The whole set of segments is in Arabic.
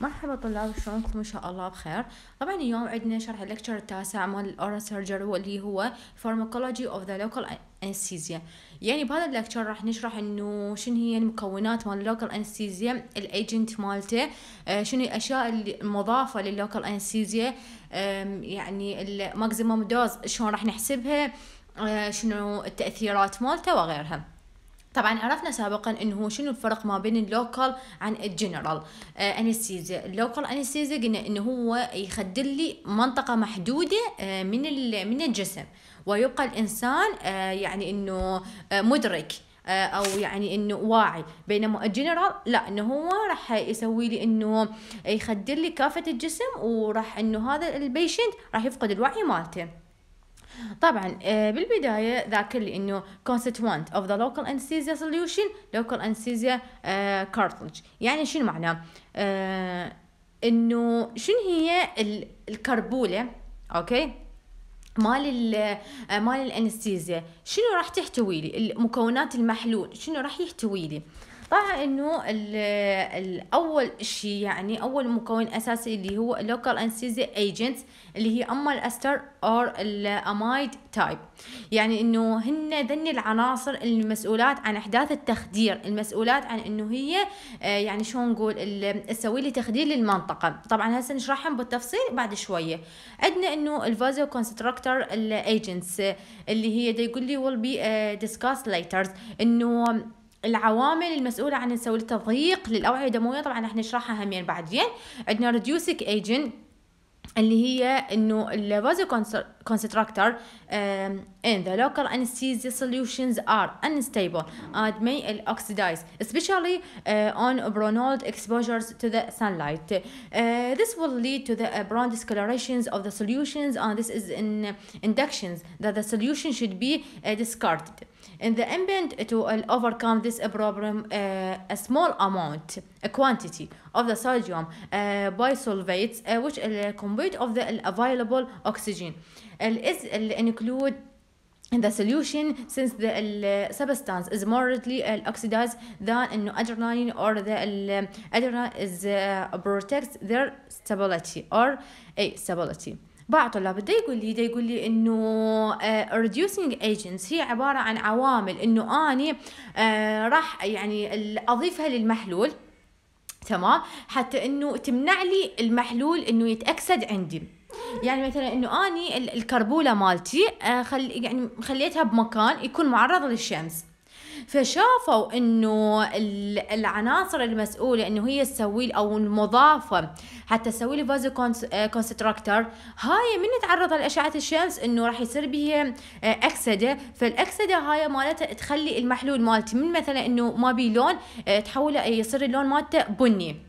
مرحبا طلاب شلونكم ان شاء الله بخير. طبعا اليوم عندنا شرح ال lecture التاسع مال ال oral surgery واللي هو pharmacology of the local anesthesia. يعني بهذا ال lecture راح نشرح إنه شنو هي المكونات مال ال local anesthesia ال agent مالته آه شنو الأشياء المضافه لل local anesthesia يعني ال maximum dose شلون راح نحسبها آه شنو التأثيرات مالته وغيرها. طبعا عرفنا سابقا إنه شنو الفرق ما بين ال local عن ال general. anesthesia. ال local anesthesia قلنا إنه هو يخدر لي منطقة محدودة آه من من الجسم. ويبقى الإنسان آه يعني إنه آه مدرك أو يعني إنه واعي. بينما الجنرال لا إنه هو راح يسوي لي إنه يخدر لي كافة الجسم وراح إنه هذا ال patient راح يفقد الوعي مالته. طبعا بالبداية ذاكر لي إنه constituent of the local anesthesia solution local anesthesia cartridge. يعني شنو معناه؟ إنه شنو هي الكبسولة؟ أوكي؟ مال مال ال anesthesia. شنو راح تحتوي لي؟ المكونات المحلول. شنو راح يحتوي لي؟ طبعا إنه الأول شيء يعني أول مكون أساسي اللي هو ال local anesthesia agents اللي هي أما الأستر أو ال amide type يعني إنه هن ذن العناصر المسؤولات عن أحداث التخدير المسؤولات عن إنه هي يعني شلون نقول تسوي لي تخدير للمنطقة. طبعا هسه نشرحهم بالتفصيل بعد شوية. عندنا إنه ال vasoconstrictor ال agents اللي هي يقول لي will be discussed later. إنه العوامل المسؤولة عن نسوي تضييق للأوعية الدموية طبعا راح نشرحها همين بعدين عندنا reducing agent اللي هي انه الفازو um, in the local anesthesia solutions are unstable and may oxidize especially uh, on prolonged exposures to the sunlight uh, this will lead to the uh, brown discolorations of the solutions and this is in inductions that the solution should be uh, discarded in the ambient to overcome this problem uh, a small amount a quantity of the sodium uh, bisulfates uh, which uh, complete of the available oxygen. Uh, is uh, include in the solution since the uh, substance is more readily uh, oxidized than in adrenaline or the uh, adrenaline is uh, protects their stability or a stability بعض طلاب بده يقول لي ده يقول لي إنه uh, reducing agents هي عبارة عن عوامل إنه آني uh, راح يعني أضيفها للمحلول تمام؟ حتى إنه تمنع لي المحلول إنه يتأكسد عندي. يعني مثلا إنه آني الكبسولة مالتي uh, خل يعني خليتها بمكان يكون معرض للشمس. فشافوا إنه العناصر المسؤولة إنه هي تسوي أو المضافة حتى تسوي لي vasoconstrictor هاي من تعرض لأشعة الشمس إنه راح يصير بها أكسدة. فالأكسدة هاي مالتها تخلي المحلول مالتي من مثلا إنه ما بي لون تحوله يصير اللون مالته بني.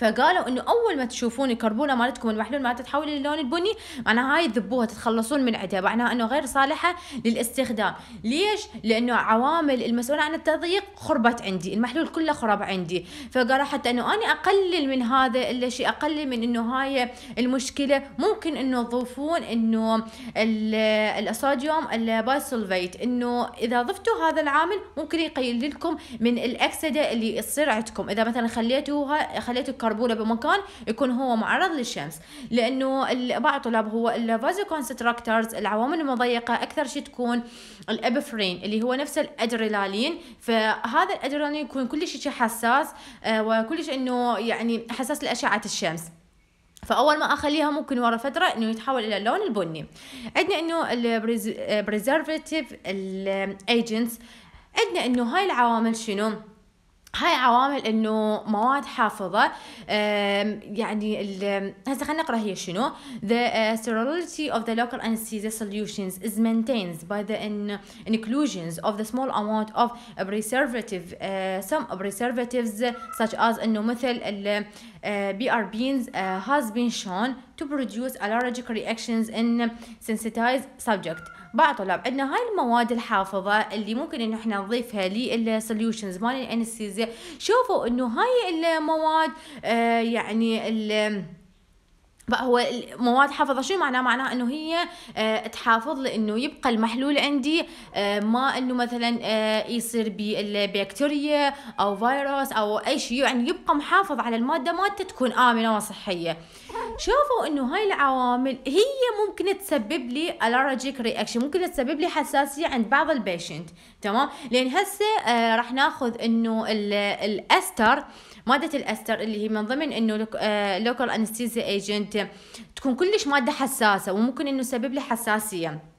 فقالوا إنه أول ما تشوفون الكربونة مالتكم المحلول مالتها تتحول للون البني معناها هاي تذبوها تتخلصون من عندها معناها إنه غير صالحة للاستخدام. ليش؟ لأنه عوامل المسؤولة عن التضييق خربت عندي المحلول كله خرب عندي. فقالوا حتى إنه أنا أقلل من هذا الشيء أقلل من إنه هاي المشكلة. ممكن إنه تضيفون إنه ال sodium ال bisulfite إنه إذا ضفتوا هذا العامل ممكن يقلل لكم من الأكسدة اللي تصير عندكم. إذا مثلا خليتوها خليتوا الكبسولة بمكان يكون هو معرض للشمس. لأنه بعض الطلاب هو ال vasoconstrictors العوامل المضيقة أكثر شيء تكون ال epinephrine اللي هو نفس الأدرينالين. فهذا الأدرينالين يكون كلش حساس آه وكلش إنه يعني حساس لأشعة الشمس. فأول ما أخليها ممكن ورا فترة إنه يتحول إلى اللون البني. عندنا إنه ال preservative ال agents عندنا إنه هاي العوامل شنو؟ هاي عوامل انه مواد حافظه يعني هسه خلينا نقرا هي شنو the uh, sterility of the local anesthesia solutions is maintained by the in inclusion of the small amount of preservative uh, some preservatives such as انه مثل ال uh, BRBs uh, has been shown to produce allergic reactions in sensitized subject. بعض طلاب عندنا هاي المواد الحافظة اللي ممكن إنه إحنا نضيفها للسوليوشنز مال الأنستيزيا شوفوا إنه هاي المواد آه يعني هو مواد حافظة. شو معناه؟ معناه إنه هي آه تحافظ لي انه يبقى المحلول عندي آه ما إنه مثلا آه يصير بالبكتيريا أو فيروس أو أي شيء. يعني يبقى محافظ على المادة مادة تكون آمنة وصحية. شوفوا إنه هاي العوامل هي ممكن تسبب لي allergic reaction ممكن تسبب لي حساسية عند بعض ال patient تمام؟ لأن هسه راح ناخذ إنه الأستر مادة الأستر اللي هي من ضمن إنه local anesthesia agent تكون كلش مادة حساسة وممكن إنه يسبب لي حساسية.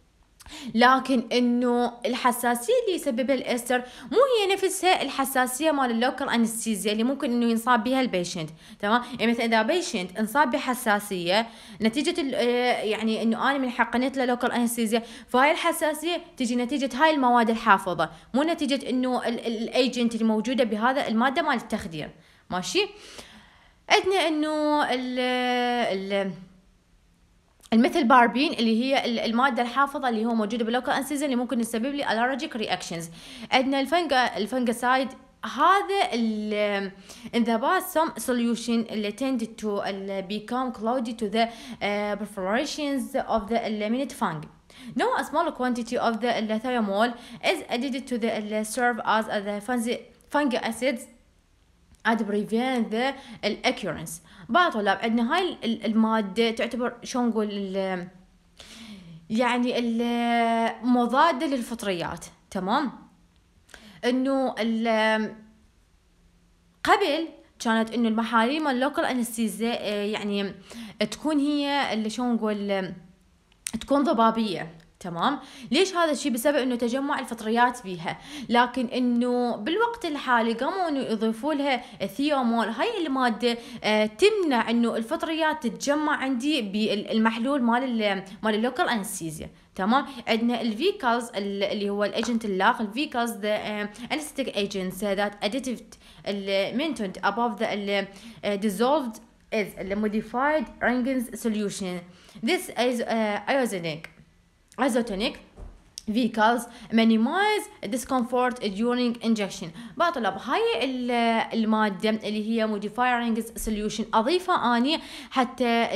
لكن إنه الحساسية اللي يسببها الأستر مو هي نفسها الحساسية مال ال local anesthesia اللي ممكن إنه ينصاب بها ال patient تمام؟ يعني مثلا إذا patient انصاب بحساسية نتيجة آه، يعني إنه أنا من حقنت له local anesthesia فهاي الحساسية تجي نتيجة هاي المواد الحافظة مو نتيجة إنه ال agent اللي موجودة بهذا المادة مال التخدير. ماشي عندنا انه ال ال ال methylparaben اللي هي المادة الحافظة اللي هو موجودة بال local anesthesia اللي ممكن تسبب لي allergic reactions عندنا ال fungi ال fungicide هذا ال in the past some solution اللي tend to become cloudy to the uh, proliferation of the minute fungi. Now a small quantity of the thymol is added to the serve as the fungicide and prevent the occurrence بعض طلاب عندنا هاي المادة تعتبر شلون نقول يعني المضادة للفطريات تمام؟ إنه قبل كانت إنه المحاليل ال local anesthesia يعني تكون هي اللي شلون نقول تكون ضبابية. تمام؟ ليش هذا الشيء؟ بسبب إنه تجمع الفطريات بيها. لكن إنه بالوقت الحالي قاموا إنه يضيفوا لها thymol. هاي المادة آه تمنع إنه الفطريات تتجمع عندي بالمحلول مال مال اللوكال انستيزيا تمام؟ عندنا الفيكلز اللي هو الايجنت اللاغ الفيكلز ذا انستيك ايجنتس ذات اديتيف mentioned above the uh, dissolved is the modified Rankin's solution. This is uh, isotonic vehicles minimize discomfort during injection بطلب هاي المادة اللي هي modifying solution أضيفها أني حتى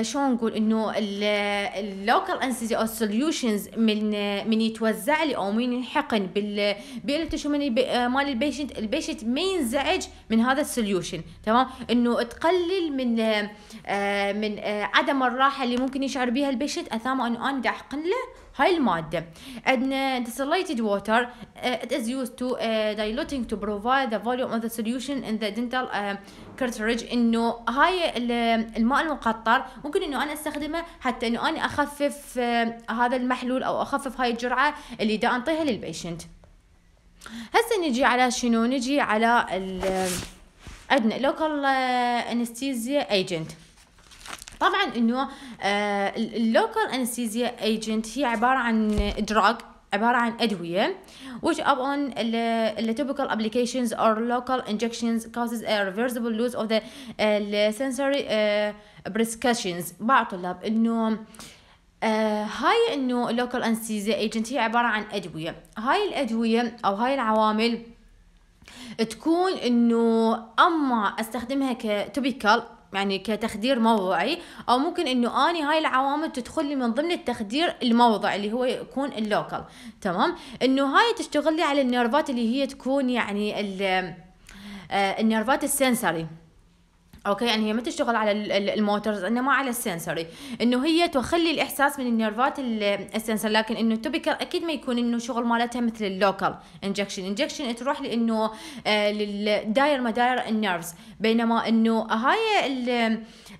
شلون نقول؟ إنه ال local anesthesia أو ال solutions من من يتوزع لي أو من ينحقن بال بال tissue مال ال patient ال patient ما ينزعج من هذا ال solution تمام؟ إنه تقلل من من عدم الراحة اللي ممكن يشعر بها ال patient أثناء إنه أنا أحقن له هاي المادة. عندنا desalated water uh, it is used to uh, diluting to provide the volume of the solution in the dental uh, cartridge. إنه هاي الماء المقطر ممكن إنه أنا أستخدمه حتى إنه أنا أخفف uh, هذا المحلول أو أخفف هاي الجرعة اللي دا أنطيها للبيشنت هسه نجي على شنو؟ نجي على عندنا local anesthesia agent. طبعا إنه ال local anesthesia agent هي عبارة عن drug عبارة عن أدوية which upon the topical applications or local injections causes a reversible loss of the sensory perceptions بعض الطلاب إنه آه هاي إنه local anesthesia agent هي عبارة عن أدوية. هاي الأدوية أو هاي العوامل تكون إنه أما أستخدمها ك topical يعني كتخدير موضعي أو ممكن إنه آني هاي العوامل تدخل لي من ضمن التخدير الموضعي اللي هو يكون ال local. تمام؟ إنه هاي تشتغل لي على ال nerve ات اللي هي تكون يعني آه، ال nerve ات ال sensory أوكي؟ يعني هي ما تشتغل على ال motors إنما على ال sensory. إنه هي تخلي الإحساس من ال nerve ات ال sensor لكن إنه topical أكيد ما يكون إنه شغل مالتها مثل ال local injection injection تروح لإنه آه للداير مداير النيرفز. بينما إنه هاي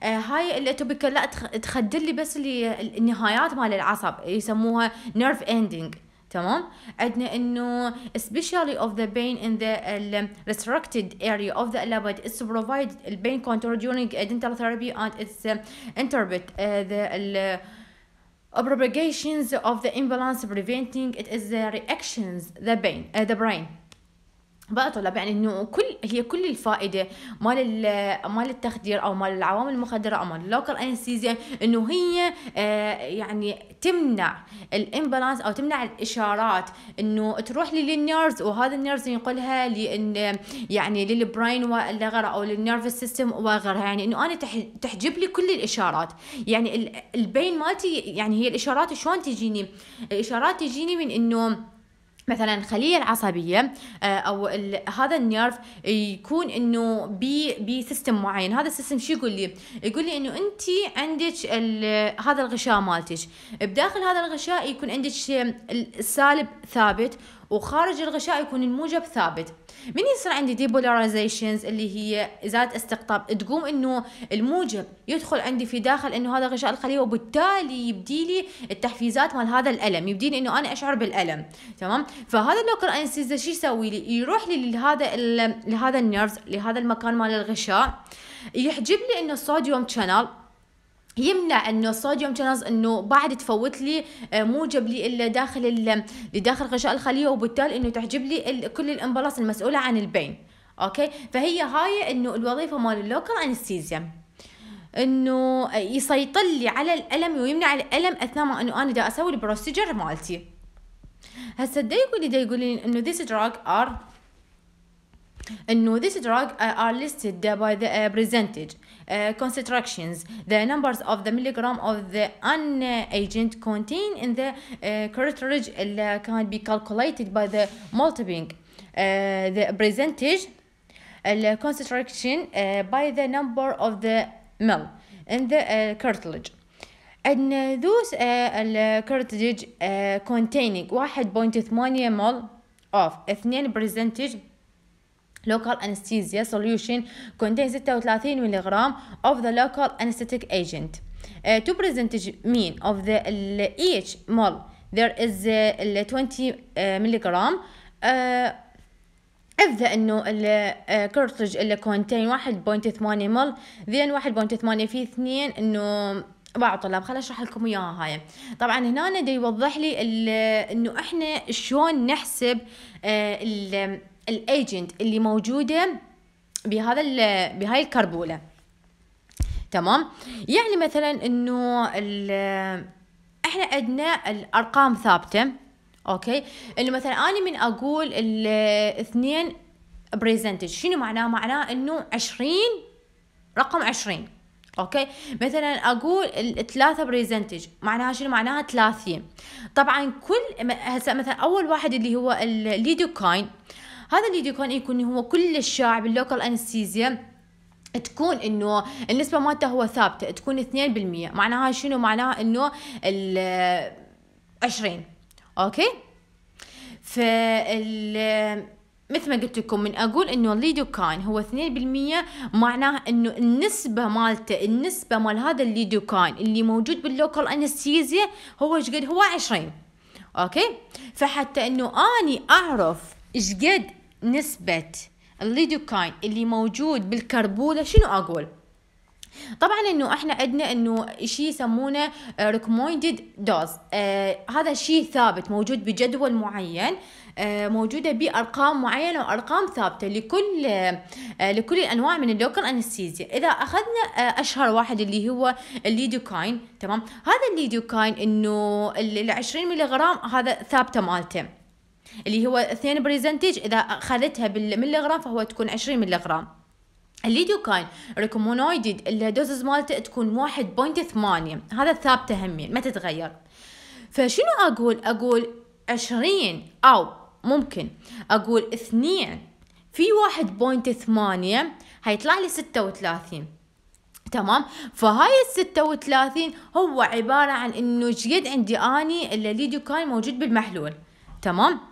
آه هاي التوبيكال لا تخدر لي بس النهايات مال العصب. يسموها نيرف اندنج تمام عندنا انه especially of the pain in the restricted area of the labet is to provide pain control during dental therapy and it's uh, interpret uh, the uh, propagations of the imbalance preventing it is the reactions the brain uh, the brain بقى طلاب يعني إنه كل هي كل الفائدة مال مال التخدير أو مال العوامل المخدرة أو مال ال local anesthesia إنه هي آه يعني تمنع ال impulse أو تمنع الإشارات إنه تروح لل nerves وهذا ال nerves ينقلها لإن يعني لل brain وغيره أو لل nerve system وغيرها. يعني إنه أنا تحجب لي كل الإشارات. يعني ال pain مالتي يعني هي الإشارات شلون تجيني؟ الإشارات تجيني من إنه مثلا الخليه العصبية آه، أو هذا ال nerve يكون إنه بي ب system معين. هذا ال system شو يقول لي؟ يقول لي إنه انت عندك هذا الغشاء مالتك. بداخل هذا الغشاء يكون عندك السالب ثابت وخارج الغشاء يكون الموجب ثابت. من يصير عندي depolarizations اللي هي ازاله استقطاب. تقوم إنه الموجب يدخل عندي في داخل إنه هذا غشاء الخلية وبالتالي يبدي لي التحفيزات مال هذا الألم. يبدي لي إنه أنا أشعر بالألم. تمام؟ فهذا ال local anesthesia شو يسوي لي؟ يروح لي لهذا لهذا ال nerves لهذا المكان مال الغشاء. يحجب لي إنه ال sodium channel يمنع إنه ال sodium channels إنه بعد تفوت لي آه، موجب لي إلا داخل اللي داخل غشاء الخلية وبالتالي إنه تحجب لي كل ال impulse المسؤولة عن ال pain. أوكي؟ فهي هاي إنه الوظيفة مال ال local anesthesia. إنه يسيطر لي على الألم ويمنع الألم أثناء ما إنه أنا دا أسوي ال procedure مالتي. هسه دا يقول لي دا يقول لي إنه this drug are انه this drug are listed by the uh, percentage uh, concentrations the numbers of the milligram of the un agent contained in the uh, cartridge اللي can be calculated by the multiplying uh, the percentage the concentration uh, by the number of the mil in the uh, cartridge and those uh, cartridge uh, containing 1.8 mol of 2 percentage local anesthesia solution contains 36 milligram of the local anesthetic agent. Uh, to percentage mean of the each mol there is uh, 20 uh, milligram uh, the انه الكارترج اللي contain 1.8 مل then 1.8 في اثنين انه بعض طلاب خل اشرح لكم اياها هاي طبعا هنا دا يوضح لي انه إحنا شلون نحسب آه ال agent اللي موجودة بهذا بهاي ال carpule. تمام؟ يعني مثلا إنه إحنا عندنا الأرقام ثابتة أوكي؟ إنه مثلا أنا من أقول الاثنين percentage شنو معناه؟ معناه إنه عشرين رقم عشرين أوكي؟ مثلا أقول الثلاثة percentage معناها شنو؟ معناها ثلاثين. طبعا كل هسه مثلا أول واحد اللي هو الليدوكاين هذا اللي يكون يكون هو كل الشائع بال local anesthesia تكون إنه النسبة مالته هو ثابتة تكون 2% معناها شنو؟ معناها إنه ال 20 أوكي؟ فال مثل ما قلت لكم من أقول إنه الليدوكاين هو 2% معناه إنه النسبة مالته النسبة مال هذا الليدوكاين اللي موجود بال local anesthesia هو إيش قد؟ هو 20 أوكي؟ فحتى إنه آني أعرف إيش قد نسبة الليدوكاين اللي موجود بال carpule شنو أقول؟ طبعا إنه إحنا عندنا إنه شيء يسمونه recommended dose آه هذا شيء ثابت موجود بجدول معين. آه موجودة بأرقام معينة وأرقام ثابتة لكل آه لكل الأنواع من ال local anesthesia. إذا أخذنا أشهر واحد اللي هو الليدوكاين تمام؟ هذا الليدوكاين إنه ال 20 ملي جرام هذا ثابتة مالته. اللي هو 2 percentage إذا أخذتها بالمليغرام فهو تكون 20 مليغرام الليدوكاين recommended ال doses مالته تكون 1.8 هذا ثابته همين ما تتغير. فشنو أقول؟ أقول 20 أو ممكن. أقول 2 في 1.8 هيطلع لي 36 تمام؟ فهاي ال 36 هو عبارة عن إنه جد عندي أني الليدوكاين موجود بالمحلول. تمام؟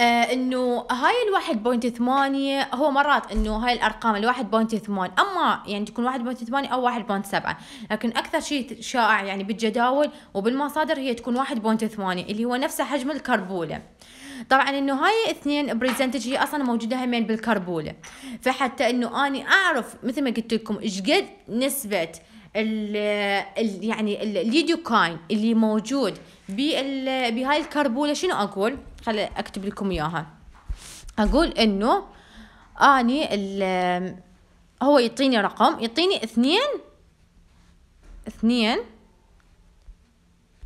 آه إنه هاي point ثمانية هو مرات إنه هاي الأرقام point ثمان أما يعني تكون واحد point ثمانية أو واحد point سبعة. لكن أكثر شيء شائع يعني بالجداول وبالمصادر هي تكون واحد point ثمانية اللي هو نفسه حجم الكربولة. طبعا إنه هاي اثنين percentage هي أصلا موجودة همين بالكربولة. فحتى إنه أني أعرف مثل ما قلت لكم إيش قد نسبة ال ال يعني الليدوكاين اللي موجود بهاي الكربوله شنو أقول؟ خلي أكتب لكم إياها. أقول إنه أني هو يعطيني رقم يعطيني اثنين اثنين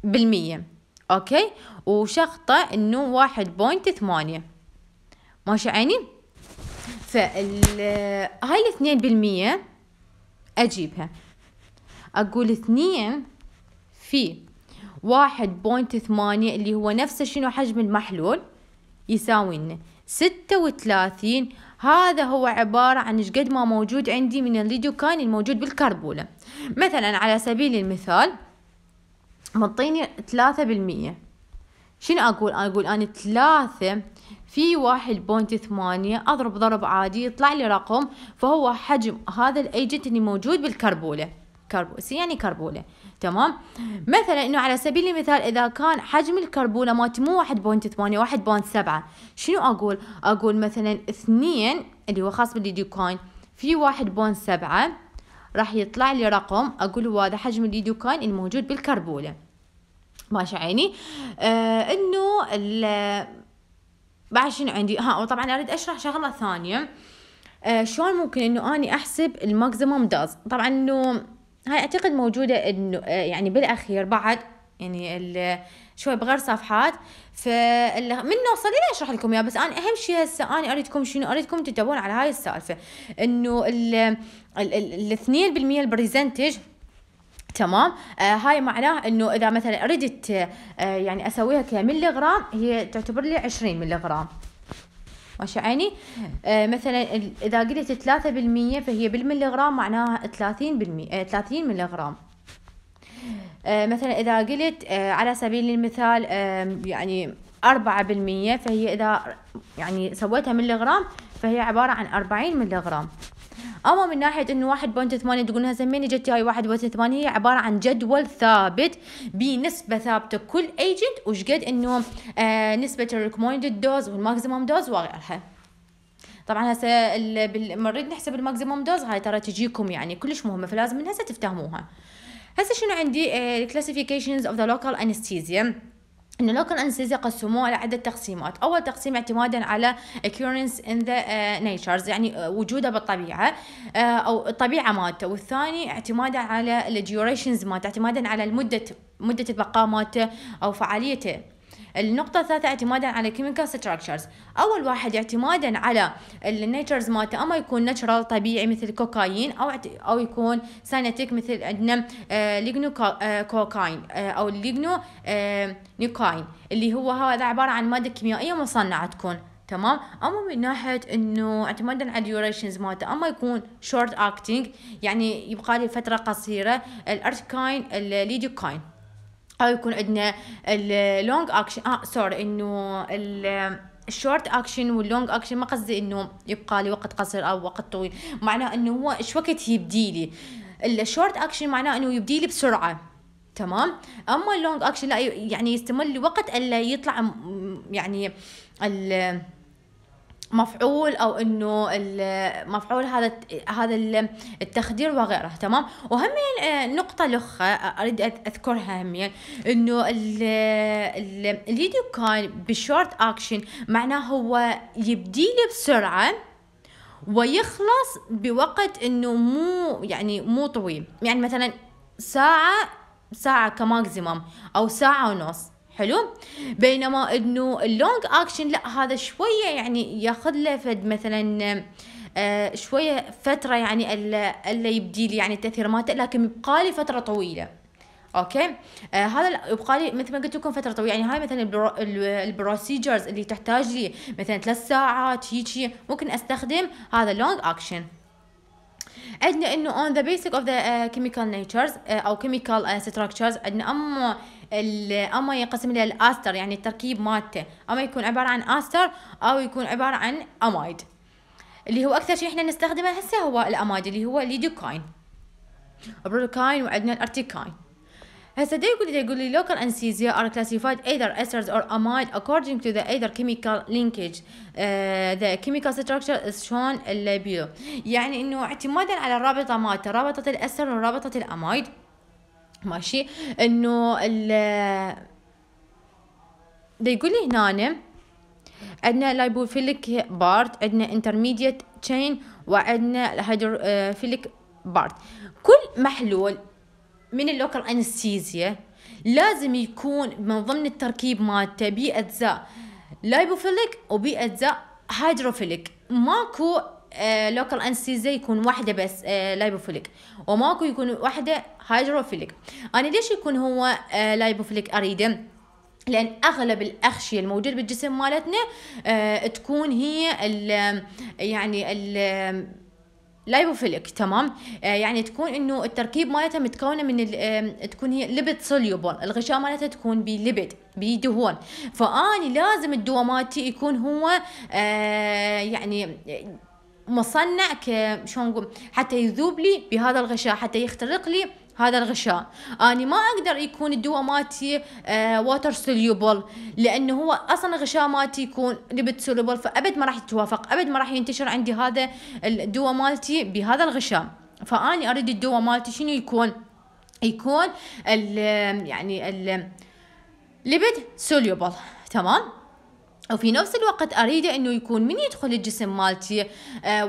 بالمية. okay؟ وشخطة إنه واحد point ثمانية. ماشي عيني؟ فال هاي الاثنين بالمية أجيبها. أقول اثنين في واحد point ثمانية اللي هو نفسه شنو حجم المحلول؟ يساوي لنا ستة وثلاثين. هذا هو عبارة عن قد ما موجود عندي من الليدوكاين الموجود بالكربولة. مثلا على سبيل المثال مطيني ثلاثة بالمية. شنو أقول؟ أقول أنا ثلاثة في واحد point ثمانية أضرب ضرب عادي يطلع لي رقم فهو حجم هذا ال agent اللي موجود بالكربولة. carpules يعني كربولة. تمام؟ مثلا إنه على سبيل المثال إذا كان حجم الكربولة مالتي مو واحد point ثمانية واحد point سبعة. شنو أقول؟ أقول مثلا اثنين اللي هو خاص بالليديوكاين في واحد point سبعة راح يطلع لي رقم أقول هو هذا حجم الليديوكاين الموجود بالكربولة. ماشي عيني؟ آه إنه ال- بعد شنو عندي؟ ها وطبعا أريد أشرح شغلة ثانية. آه شلون ممكن إنه أني أحسب ال maximum dose طبعا إنه هاي أعتقد موجودة إنه آه يعني بالأخير بعد يعني شوي بغير صفحات. فمن نوصل لي أشرح لكم إياه بس أنا أهم شيء هسه أنا أريدكم شنو أريدكم تنتبهون على هاي السالفة. إنه ال ال 2% ال percentage تمام؟ آه هاي معناه إنه إذا مثلا اردت آه يعني أسويها كملي جرام هي تعتبر لي 20 ملي جرام ماشي عيني آه مثلا إذا قلت 3% فهي بالملي جرام معناها 30 بالمية آه 30 ملي جرام آه مثلا إذا قلت آه على سبيل المثال آه يعني أربعة بالمية فهي إذا يعني سويتها ملي جرام فهي عبارة عن أربعين ملي جرام أما من ناحية إنه واحد point ثمانية تقولون هسه مني جت هاي واحد point ثمانية؟ هي عبارة عن جدول ثابت بنسبة ثابتة. كل agent وش قد إنه آه نسبة ال recommended dose وال maximum dose وغيرها طبعا هسه لما نريد نحسب ال maximum dose هاي ترى تجيكم يعني كلش مهمة فلازم من هسه تفتهموها. هسه شنو عندي؟ classifications of the local anesthesia ان ال local anesthesia قسموها على عدة تقسيمات. أول تقسيم اعتمادا على in the uh, natures يعني وجوده بالطبيعة uh, أو الطبيعة مالته. والثاني اعتمادا على ال durations مالته اعتمادا على المدة مدة البقاء مالته أو فعاليته. النقطة الثالثة اعتمادا على chemical structures. أول واحد اعتمادا على ال natures مالته أما يكون natural طبيعي مثل كوكايين أو أو يكون synthetic مثل عندنا آه ليجنو كا- آه كوكاين آه أو ليجنو آه اللي هو هذا عبارة عن مادة كيميائية مصنعة تكون. تمام؟ أما من ناحية إنه اعتمادا على ال durations مالته أما يكون short acting يعني يبقى لي فترة قصيرة الارتكاين الليدوكاين أو يكون عندنا ال long action آه sorry إنه ال short action وال long action ما قصدي إنه يبقى لي وقت قصير أو وقت طويل. معناه إنه هو إيش وقت يبدي لي. ال short action معناه إنه يبدي لي بسرعة. تمام؟ أما ال long action لا يعني يستمر لي وقت ألا يطلع يعني ال مفعول أو إنه المفعول هذا هذا ال- التخدير وغيره تمام؟ وهم نقطة الاخرى أريد أذكرها هم إنه ال- ال- الفيديو كان بال short action معناه هو يبدي لي بسرعة ويخلص بوقت إنه مو يعني مو طويل. يعني مثلا ساعة ساعة ك maximum أو ساعة ونص. حلو؟ بينما إنه ال long action لا هذا شوية يعني ياخذ له فد مثلا آه شوية فترة يعني الا يبدي لي يعني التأثير مالته لكن يبقى لي فترة طويلة. okay؟ آه هذا يبقى لي مثل ما قلت لكم فترة طويلة. يعني هاي مثلا ال pro ال procedures اللي تحتاج لي مثلا ثلاث ساعات هيجي ممكن أستخدم هذا long action. عندنا إنه on the basis of the uh, chemical natures uh, أو chemical uh, structures عندنا اما أما ينقسم إلى الآستر يعني التركيب مالته. أما يكون عبارة عن آستر أو يكون عبارة عن amide. اللي هو أكثر شيء إحنا نستخدمه هسه هو ال amide اللي هو الليدوكاين procaine وعندنا ال articaine هسه دا يقول دا يقول لي local anesthesia are classified either esters or amide according to their chemical linkage. uh, the chemical structure is shown below يعني إنه اعتمادا على الرابطه مالته رابطة الأستر ورابطه ال amide. ماشي؟ إنه ال دا يقول لي هنا عندنا lipophilic part عندنا intermediate chain وعندنا ال hydrophilic part كل محلول من ال local anesthesia لازم يكون من ضمن التركيب مالته بأجزاء lipophilic وبأجزاء hydrophilic ماكو local anesthesia يكون واحدة بس آه lipophilic وماكو يكون واحدة hydrophilic أنا ليش يكون هو آه lipophilic أريده؟ لأن أغلب الأغشية الموجودة بالجسم مالتنا آه تكون هي ال يعني ال lipophilic تمام؟ آه يعني تكون إنه التركيب مالتها متكونة من آه تكون هي lipid soluble الغشاء مالتها تكون ب lipid بدهون فاني لازم الدواء مالتي يكون هو آه يعني مصنع ك شلون نقول حتى يذوب لي بهذا الغشاء حتى يخترق لي هذا الغشاء. أني ما أقدر يكون الدواء مالتي آه soluble لأنه هو أصلا الغشاء مالتي يكون lipid soluble فأبد ما راح يتوافق أبد ما راح ينتشر عندي هذا الدواء مالتي بهذا الغشاء. فأني أريد الدواء مالتي شنو يكون؟ يكون ال يعني ال lipid soluble تمام؟ وفي نفس الوقت اريده إنه يكون من يدخل الجسم مالتي آه.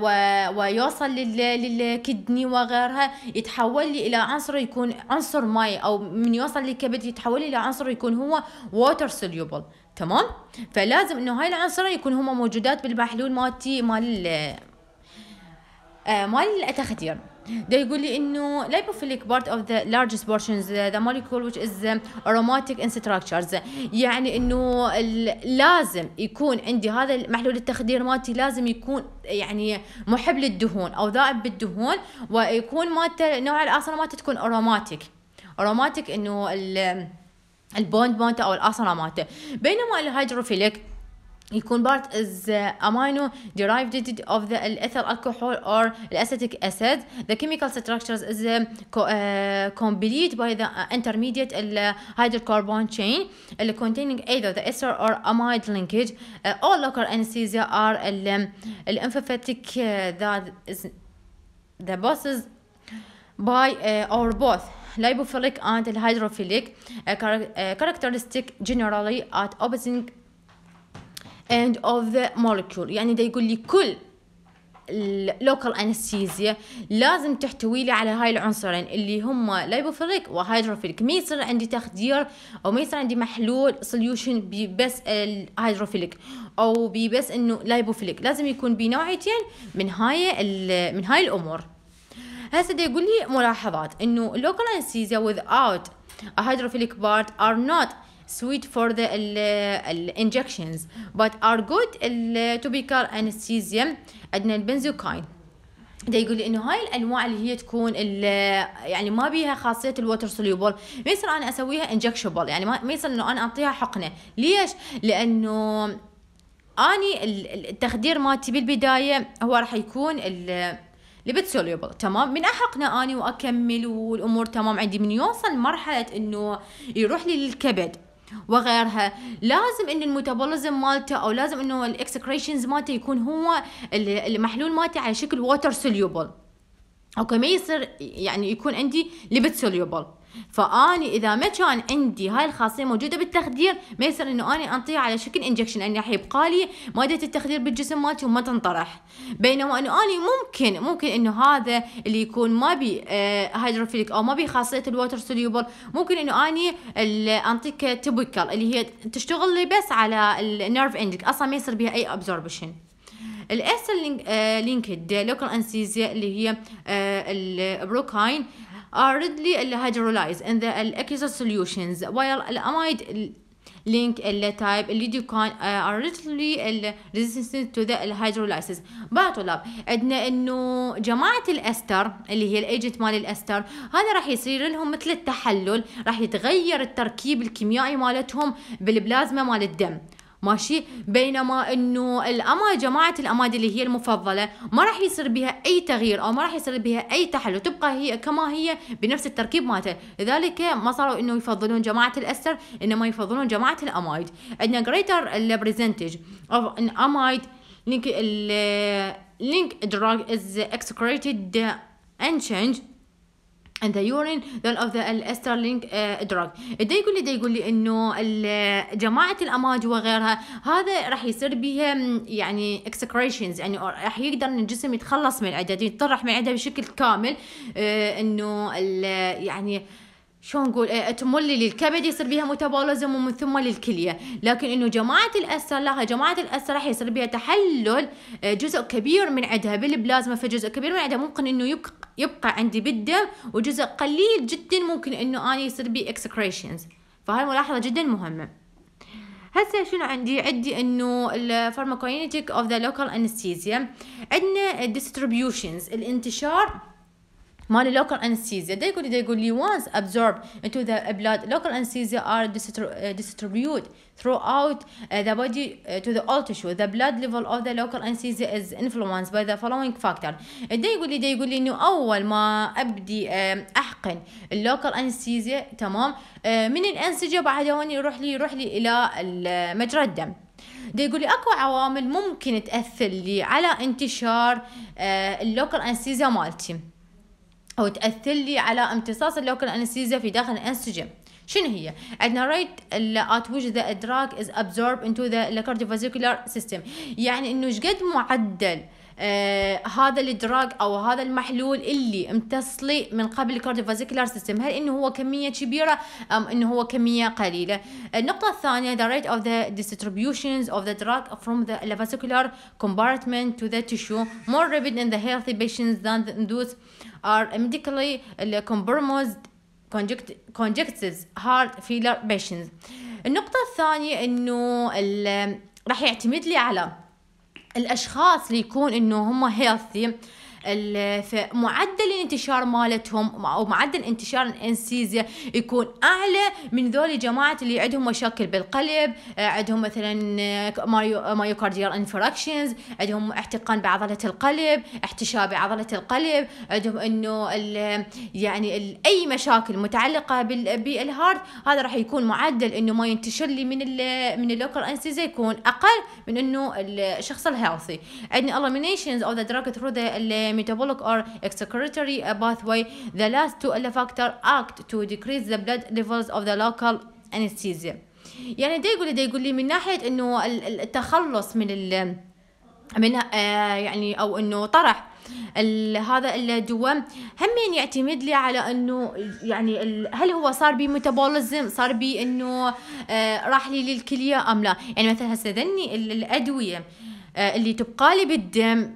ويوصل لل... لل kidney وغيرها يتحول لي إلى عنصر يكون عنصر ماي أو من يوصل للكبد يتحول إلى عنصر يكون هو water soluble تمام فلازم إنه هاي العنصر يكون هما موجودات بالمحلول مالتي مال آه مال التخدير ده يقول لي إنه lipophilic part the largest portions of the molecule which is aromatic in structures. يعني إنه لازم يكون عندي هذا المحلول التخدير مالتي لازم يكون يعني محب للدهون أو ذائب بالدهون ويكون مالته نوع الاصل مالته تكون aromatic. Aromatic إنه البوند مالته أو الاصله مالته. بينما الهيدروفيليك يكون part is uh, amino derived of the ethyl alcohol or acetic acid. The chemical structures is uh, co uh, complete by the intermediate uh, hydrocarbon chain uh, containing either the ester or amide linkage. Uh, all local anesthesia are um, lymphatic uh, that is the bosses by uh, or both lipophilic and hydrophilic uh, char uh, characteristic generally at opposite end of the molecule. يعني ده يقول لي كل ال local anesthesia لازم تحتوي لي على هاي العنصرين اللي هم lipophilic و hydrophilic ما يصير عندي تخدير أو ما يصير عندي محلول solution ببس ال hydrophilic أو ببس إنه lipophilic لازم يكون بنوعيتين من هاي من هاي الأمور. هسه يقول لي ملاحظات إنه ال local anesthesia without a hydrophilic part are not suited for the injections but are good topical anesthesia عندنا البنزوكاين. ده يقول لي إنه هاي الأنواع اللي هي تكون يعني ما بيها خاصية ال water soluble ما يصير أنا أسويها injectable يعني ما يصير إنه أنا أعطيها حقنة. ليش؟ لأنه أني التخدير مالتي بالبداية هو راح يكون لبت سوليوبل تمام؟ من احقنه أني وأكمل والأمور تمام عندي؟ من يوصل مرحلة إنه يروح لي للكبد. وغيرها. لازم إن ال metabolism مالته أو لازم إنه ال excretions مالته يكون هو المحلول مالته على شكل water soluble okay ما يصير يعني يكون عندي lipid soluble فاني اذا ما كان عندي هاي الخاصية موجودة بالتخدير ما يصير انه اني انطيها على شكل injection اني راح يبقى لي مادة التخدير بالجسم مالتي وما تنطرح. بينما انه اني ممكن ممكن انه هذا اللي يكون ما بي آه hydrophilic أو ما بي خاصية ال water soluble ممكن انه اني انطيك topical اللي هي تشتغل لي بس على ال nerve ending أصلا ما يصير بها أي absorption ال ester linked local anesthesia اللي هي آه ال procaine are readily hydrolyzed in the aqueous solutions while ال amide linked type ال lidocaine are readily resistant to the hydrolysis. بقى طلاب عندنا إنه جماعة الإستر اللي هي ال agent مال الإستر هذا راح يصير لهم مثل التحلل راح يتغير التركيب الكيميائي مالتهم بالبلازما مال الدم. ماشي؟ بينما إنه الأما جماعة ال amide اللي هي المفضلة ما راح يصير بها أي تغيير أو ما راح يصير بها أي تحلل تبقى هي كما هي بنفس التركيب مالتها. لذلك ما صاروا إنه يفضلون جماعة الأستر إنما يفضلون جماعة الأمايد. عندنا greater percentage of an amide link link drug is excreted changed. And the urine then of the الاسترلينج drug. ده يقول لي ده يقول لي انه جماعة الاماج وغيرها هذا راح يصير بها يعني excretions يعني راح يقدر إن الجسم يتخلص من العدد يتطرح من العدد بشكل كامل. آه إنه يعني شلون نقول آه تملي للكبد يصير بها metabolism ومن ثم للكلية. لكن إنه جماعة الاسر لا جماعة الاسر راح يصير بها تحلل آه جزء كبير من عندها بالبلازما. فجزء كبير من عندها ممكن إنه يبقى يبقى عندي بالدم وجزء قليل جدا ممكن إنه اني يصير بي excretions فهاي ملاحظه جدا مهمة. هسه شنو عندي؟ عندي إنه ال pharmacokinetic of the local anesthesia عندنا ال distributions الانتشار مال local anesthesia ده يقول لي يقول لي once absorbed into the blood local anesthesia are distributed throughout uh, the body uh, to the all tissue the blood level of the local anesthesia is influenced by the following factor ده يقول لي ده يقول لي انه اول ما ابدي احقن ال local anesthesia تمام من الانسجه بعد هون يروح لي يروح لي إلى مجرى الدم ده يقول لي اكو عوامل ممكن تاثر لي على انتشار ال local anesthesia مالتي أو تأثر لي على امتصاص ال local anesthesia في داخل الانسجه شنو هي؟ عندنا rate at which the drug is absorbed into the cardiovascular system. يعني إنه قد معدل آه هذا ال drug أو هذا المحلول اللي امتص لي من قبل ال cardiovascular system؟ هل إنه هو كمية كبيرة أم إنه هو كمية قليلة؟ النقطة الثانية the rate of the distributions of the drug from the vascular compartment to the tissue. More rapid in the healthy patients than those are medically compromised conjunctives heart failure patients النقطة الثانية انه راح يعتمد لي على الاشخاص اللي يكون انه هم هيلثي معدل الانتشار مالتهم أو معدل انتشار الانسيزيا يكون أعلى من ذول جماعة اللي عندهم مشاكل بالقلب عندهم مثلا myocardial infarctions عندهم احتقان بعضلة القلب احتشاء بعضلة القلب عندهم إنه يعني أي مشاكل متعلقة بال heart هذا راح يكون معدل إنه ما ينتشر لي من من ال local anesthesia يكون أقل من إنه الشخص ال healthy عندنا eliminations of the drug through the metabolic or excretory pathway the last two factor act to decrease the blood levels of the local anesthesia. يعني ده يقول ده يقول لي من ناحية إنه التخلص من ال من آه يعني أو إنه طرح هذا الدواء هم يعتمد لي على إنه يعني هل هو صار بي metabolism صار بي إنه آه راح لي للكلية أم لا؟ يعني مثلا هسه ذني الأدوية اللي تبقى لي بالدم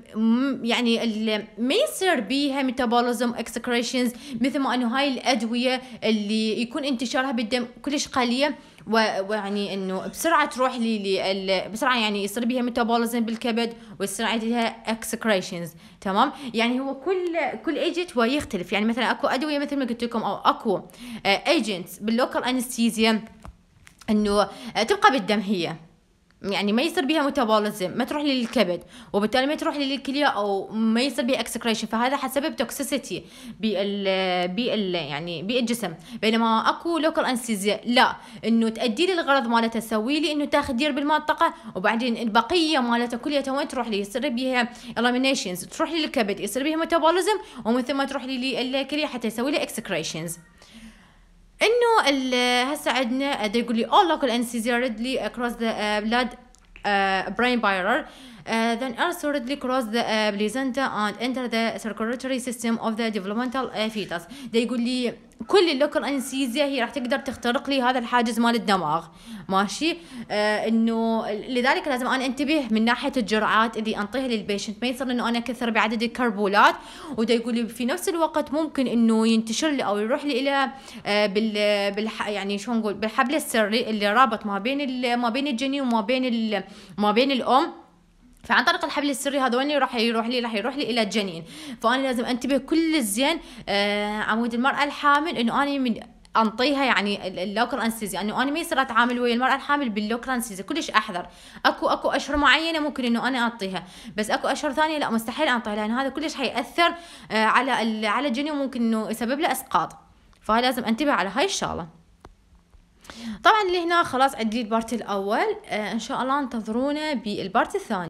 يعني اللي ما يصير بيها metabolism excretions مثل ما إنه هاي الأدوية اللي يكون انتشارها بالدم كلش قليل ويعني إنه بسرعة تروح لي بسرعة يعني يصير بيها metabolism بالكبد ويصير عندها excretions تمام؟ يعني هو كل كل agent هو يختلف. يعني مثلا أكو أدوية مثل ما قلت لكم أو أكو agents بال local anesthesia إنه تبقى بالدم هي. يعني ما يصير بها metabolism ما تروح للكبد وبالتالي ما تروح للكلية أو ما يصير بها excretion فهذا حيسبب toxicity بال بال يعني بالجسم. بينما أكو local anesthesia لا. إنه تؤدي لي الغرض مالتها تسوي لي إنه تخدير بالمنطقة وبعدين البقية مالتها كلها وين تروح لي؟ يصير بها eliminations. تروح للكبد يصير بها metabolism ومن ثم تروح لي للكلية حتى يسوي لي excretions انه هسه عندنا يقول لي all local anesthesia readily across the uh, blood uh, brain barrier Uh, then also readily cross the uh, placenta and enter the circulatory system of the developmental uh, fetus. ده يقول لي كل ال local anesthesia هي راح تقدر تخترق لي هذا الحاجز مال الدماغ. ماشي؟ آه إنه لذلك لازم أنا انتبه من ناحية الجرعات اللي أنطيها لل patient ما يصير إنه أنا أكثر بعدد الكربولات. وده يقول لي في نفس الوقت ممكن إنه ينتشر لي أو يروح لي إلى آه بال بالح يعني شو نقول بالحبل السري اللي رابط ما بين ما بين الجنين وما بين ما بين الأم. فعن طريق الحبل السري هذا وين راح يروح لي راح يروح لي إلى الجنين فأنا لازم أنتبه كلش زين آه على مود المرأة الحامل إنه أنا من أنطيها يعني ال local anesthesia. إنه أنا ما يصير أتعامل ويا المرأة الحامل بال local anesthesia كلش أحذر. أكو أكو أشهر معينة ممكن إنه أنا اعطيها بس أكو أشهر ثانية لا مستحيل أنطيها لأن هذا كلش حيأثر آه على على الجنين وممكن إنه يسبب له إسقاط. فلازم أنتبه على هاي الشغله طبعا اللي هنا خلاص عندي ال part الأول آه إن شاء الله انتظرونا بال part الثاني.